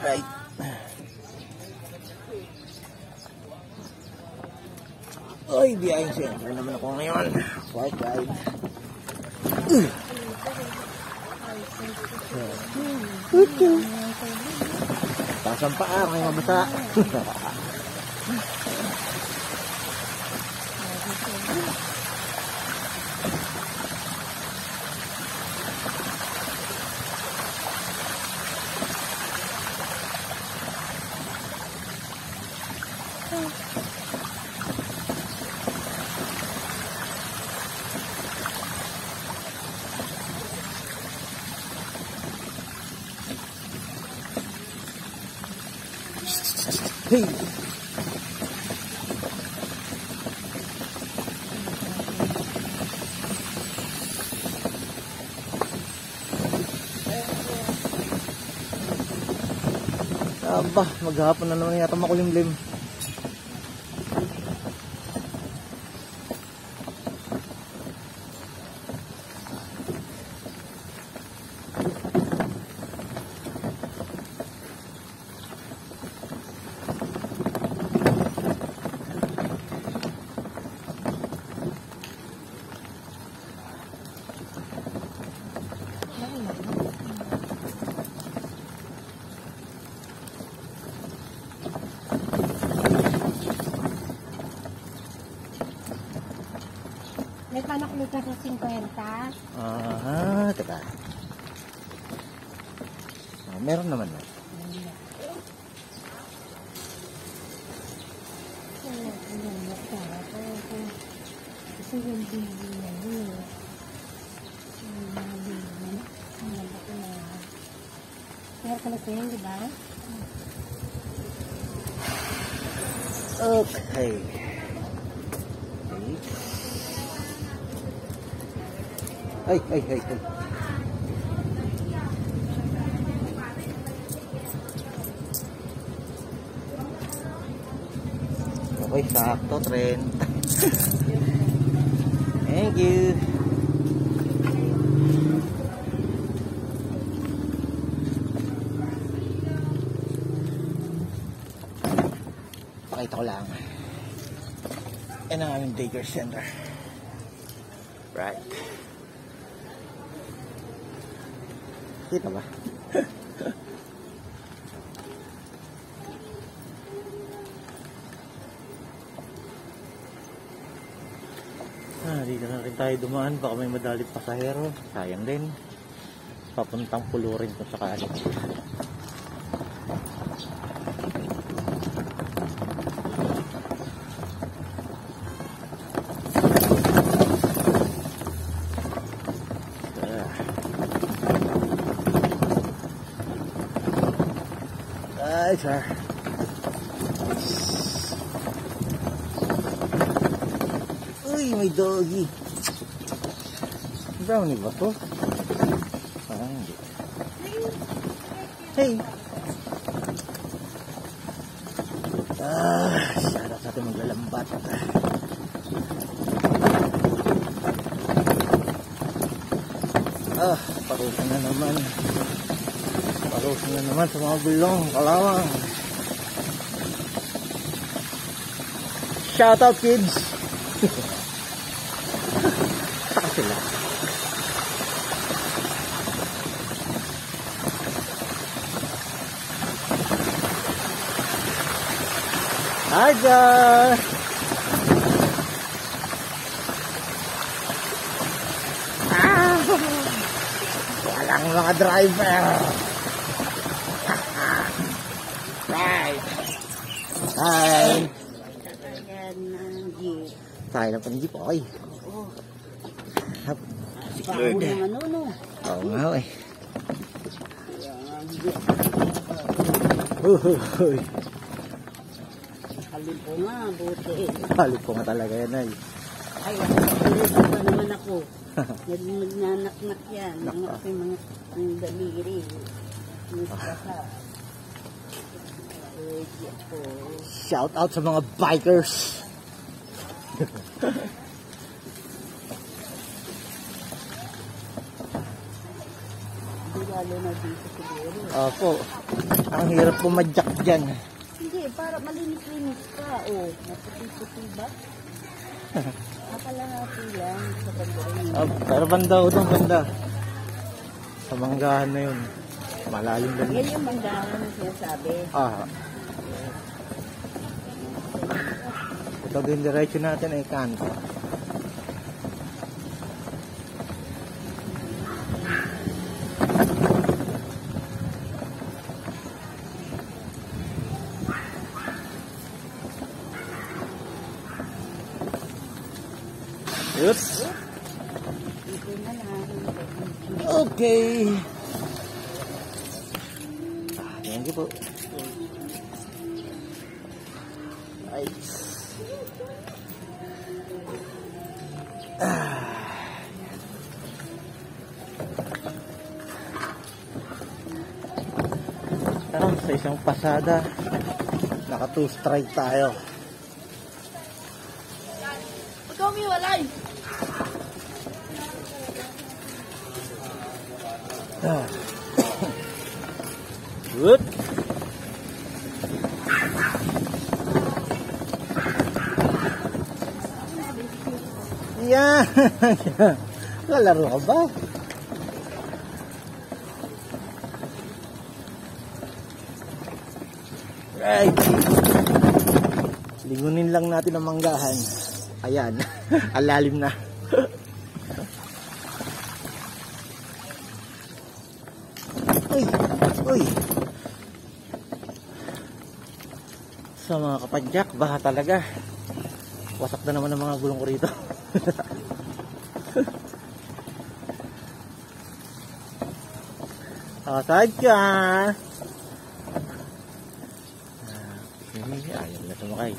Right. Oy, biyayang center naman ako ngayon. White ride. Taas ang paa, may mabasa. Hey! Aba, maghapon na naman yata makulimlim. May panak mo ka sa 50. Ah, teka. Ah, meron naman na. Kasi yung baby na yun. Yung mga baby. Ang ganda ko na. Meron ka na sa'yo, di ba? Okay. Ay, ay, ay, ay. Okay, sakto, trend. Thank you. Pakita ko lang. Yan ang aming daycare center. Right. Kita ba? ah, dito na rin tayo dumaan. Baka may madalit pasahero. Sayang din. Papuntang pulurin kung sakali. Ah. Ay, sir. Uy, may doggy. Brownie ba to? Parang hindi. Hey! Ah, sana sa ating maglalambat. Ah, parusa na naman. Parusa na naman sa mga gulong, kalawang. Shout out kids! Saka sila. Hi guys! Ah! Walang mga driver! right! Hi! Tayo na pa ng jeep, okay. Oo. Hap. Ano, no? Oo nga, eh. Uhuhuy. Halip ko nga, buti. Halip ko nga talaga yan, ay. Ay, halip pa naman ako. Nag nagnanaknak yan. Naka. aking mga daliri. Ang kasa. Shout out sa mga bikers. Lalo na dito siguro. Opo. Ang hirap pumadyak dyan. Hindi, para malinis-linis ka. Oh, maputi-puti ba? Nakalahati lang sa bandarin. Ah, pero banda o doon, banda. Sa manggahan na yun. Malalim din. Yan yung mandahan na sinasabi. Ah. Din diretso natin ay kanto. Oops. Okay. Ah, Thank you po. Right. Ah. Ah, sa isang pasada, naka two strike tayo. Ikaw may walay! Ah. Good. Yan. Lalaro ka ba? Right. Lingunin lang natin ang manggahan. Ayan. Alalim na. Uy, uy. Sa mga kapadyak, baha talaga. Wasak na naman ang mga gulong ko rito. Asad ka. Ah, ayaw na tumakay.